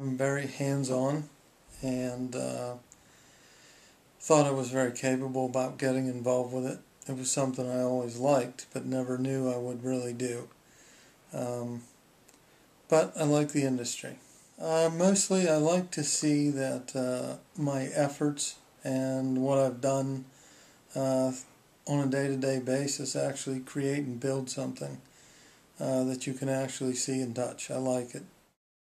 I'm very hands-on and uh, thought I was very capable about getting involved with it. It was something I always liked but never knew I would really do. Um, but I like the industry. Uh, mostly I like to see that uh, my efforts and what I've done uh, on a day-to-day basis actually create and build something uh, that you can actually see and touch. I like it.